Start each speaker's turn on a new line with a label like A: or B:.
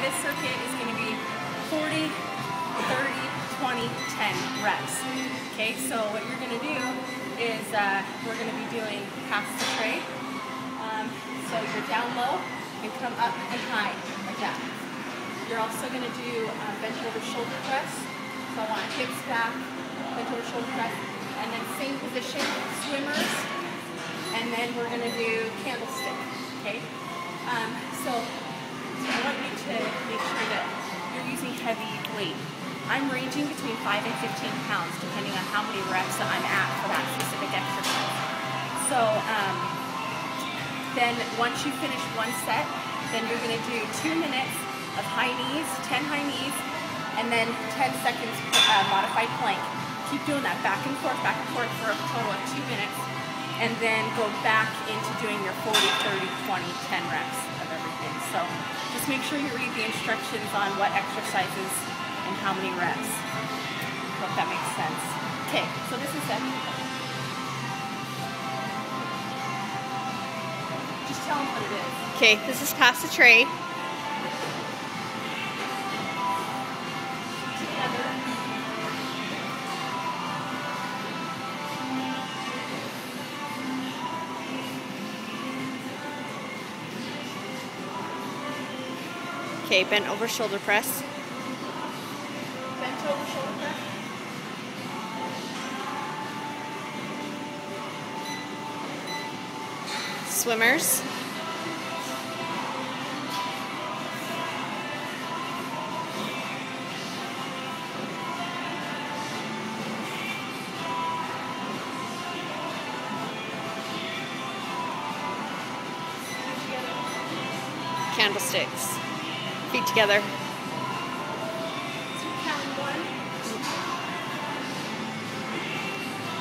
A: this circuit is going to be 40, 30, 20, 10 reps. Okay, so what you're going to do is uh, we're going to be doing pass the tray. Um, so you're down low and come up and high like that. You're also going to do um, bent over shoulder press. So I want hips back, bent over shoulder press, and then same position, swimmers, and then we're going to do candlestick. Okay. Um, so I want you to make sure that you're using heavy weight. I'm ranging between 5 and 15 pounds depending on how many reps that I'm at for that specific exercise. So um, then once you finish one set, then you're going to do two minutes of high knees, 10 high knees, and then 10 seconds uh, modified plank. Keep doing that back and forth, back and forth for a total of two minutes, and then go back into doing your 40, 30, 20, 10 reps of everything. So just make sure you read the instructions on what exercises and how many reps. Hope that makes sense. Okay, so this is it. Just tell them what it is.
B: Okay, this is pass the tray. Okay, bent over shoulder press.
A: Bent over shoulder press.
B: Swimmers. Candlesticks. Feet together.